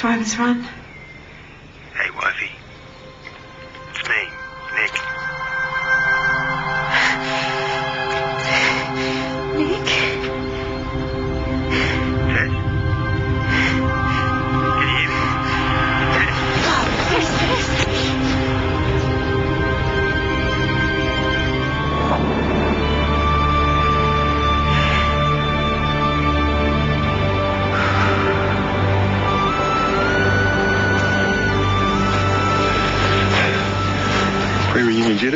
Time's run.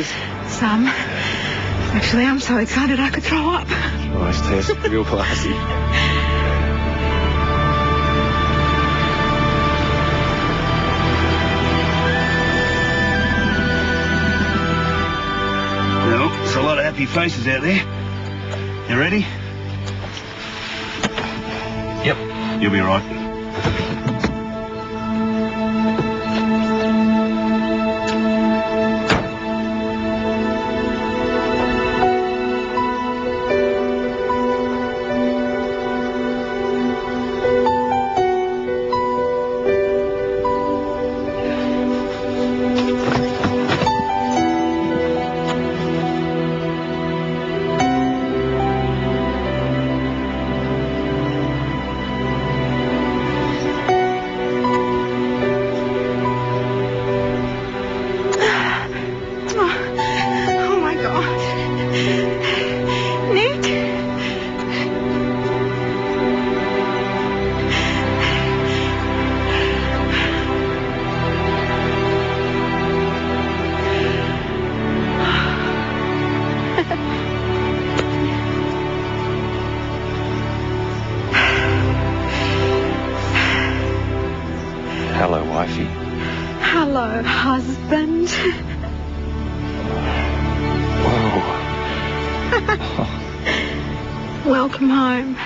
Pre-reunion? Some. Actually, I'm so excited I could throw up. Nice, Tess. Real classy. Well, there's a lot of happy faces out there. You ready? Yep. You'll be all right. Hello, wifey. Hello, husband. Whoa. Welcome home.